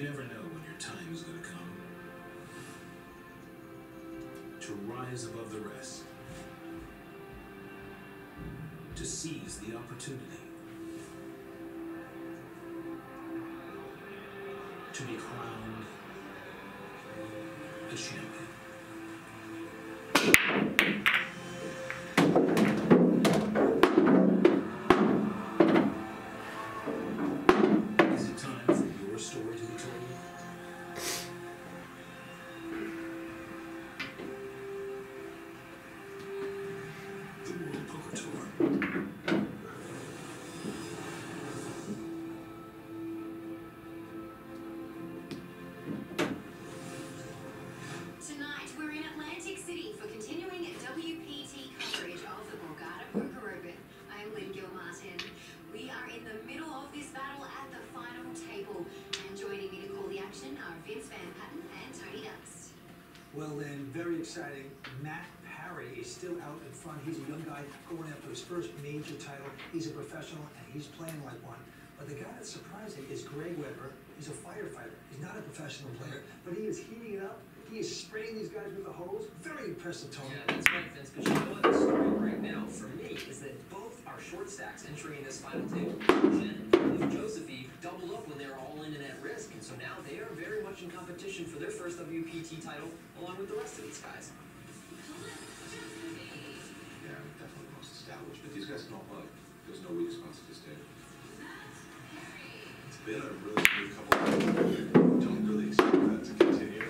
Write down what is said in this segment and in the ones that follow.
You never know when your time is going to come. To rise above the rest. To seize the opportunity. To be crowned a champion. Well, then, very exciting. Matt Parry is still out in front. He's a young guy going after his first major title. He's a professional and he's playing like one. But the guy that's surprising is Greg Weber. He's a firefighter. He's not a professional player, but he is heating it up. He is spraying these guys with a hose. Very impressive, Tony. Yeah, that's right, Vince. But you know what? The story right now for me is that both are short stacks entering this final table. Jen and Josephine doubled up when they were all in and at risk, and so now they are very much in competition for their first WPT title, along with the rest of these guys. Yeah, definitely the most established, but these guys can all play. There's no weak spots at this table. It's been a really good couple of years. Don't really expect that to continue.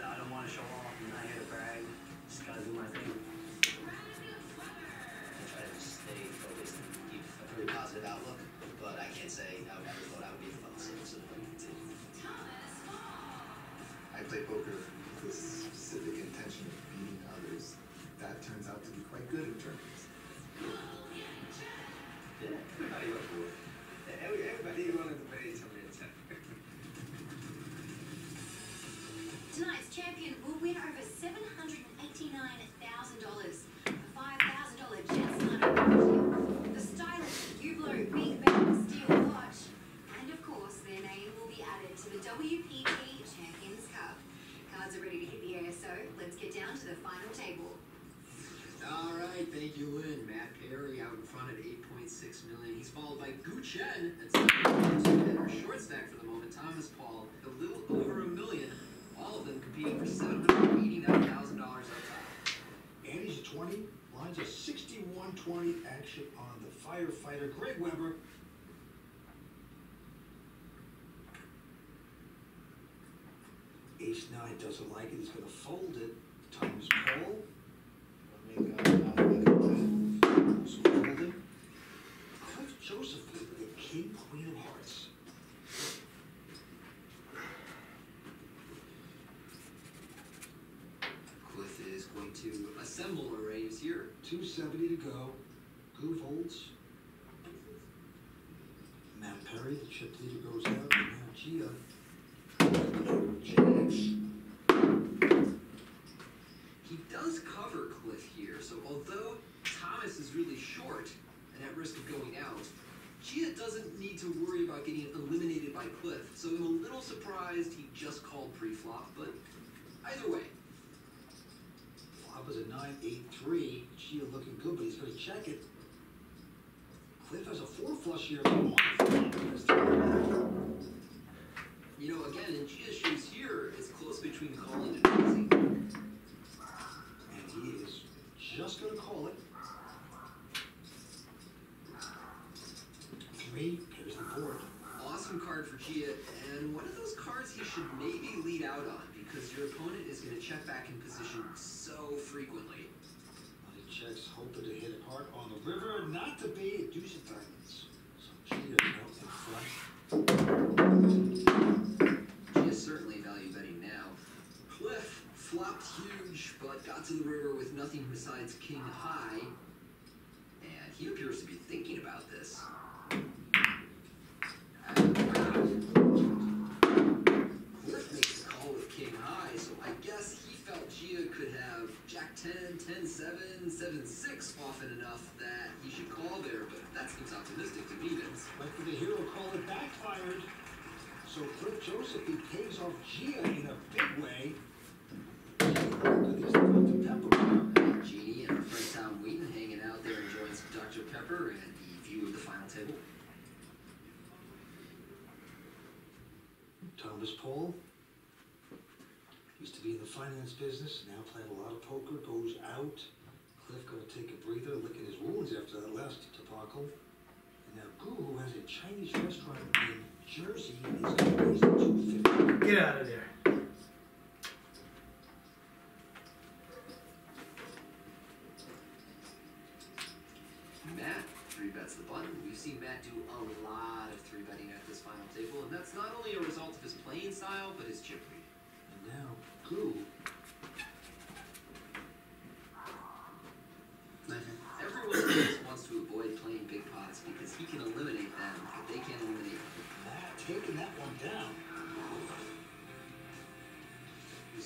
I don't want to show off. I'm not here to brag. Just gotta do my thing. I try to stay focused and keep a pretty positive outlook, but I can't say I would ever play poker with the specific intention of beating others. That turns out to be quite to the final table. All right, thank you, Lynn. Matt Perry out in front at 8.6 million. He's followed by Gu Chen at 7.2 and our short stack for the moment, Thomas Paul, a little over a million. All of them competing for $789,000 up top. Andy's a 20, lines a 61-20 action on the firefighter. Greg Weber. Ace nine doesn't like it. He's going to fold it. Thomas Paul. I'll make a, I'll make a plan. Also folded. Cliff Joseph with the king, queen of hearts. Cliff is going to assemble a raise here. 270 to go. Goo holds. Matt Perry, the chip leader goes out. Now Gia. Although Thomas is really short and at risk of going out, Chia doesn't need to worry about getting eliminated by Cliff. So I'm a little surprised he just called pre-flop, but either way, Flop is a 9-8-3. Gia looking good, but he's going to check it. Cliff has a four flush here. Come on. you know, again, in Gia's shoes here, it's close between calling and raising. And he is just going to call it. Here's. Awesome card for Gia, and one of those cards he should maybe lead out on because your opponent is going to check back in position so frequently. Money checks, hoping to hit it hard on the river. Not to be a deuce of diamonds. So Gia now in front. Gia certainly value betting now. Cliff flopped huge, but got to the river with nothing besides king high, and he appears to be thinking about this. 7, 7, 6 often enough that he should call there, but that seems optimistic to me, Vince. The hero call, it backfired. So Cliff Joseph, he pays off Gia in a big way. He's the Dr. Pepper. Jeannie and our friend Tom Wheaton hanging out there enjoying some Dr. Pepper and the view of the final table. Thomas Paul used to be in the finance business, now playing a lot of poker, goes out. Cliff gonna take a breather, licking his wounds after that last debacle. And now Goo, who has a Chinese restaurant in Jersey, is gonna raise it to. Get out of there. Matt three bets the button. We've seen Matt do a lot of three betting at this final table, and that's not only a result of his playing style, but his chip read. And now Goo,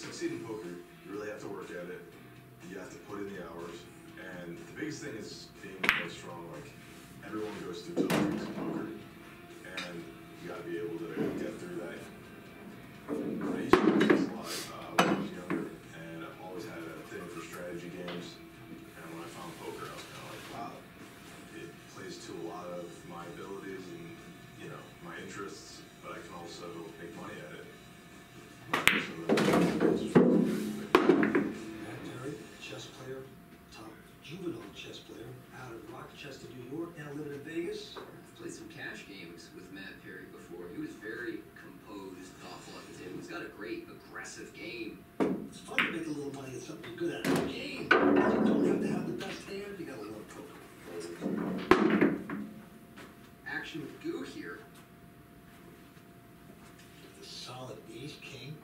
succeed in poker, you really have to work at it. You have to put in the hours. And the biggest thing is being really strong. Like, everyone goes through tough weeks in poker. And you gotta be able to get through that. A great aggressive game. It's fun to make a little money at something you're good at. A game. You don't have to have the best hand. You gotta love poker. Action with Goo here. The solid ace king.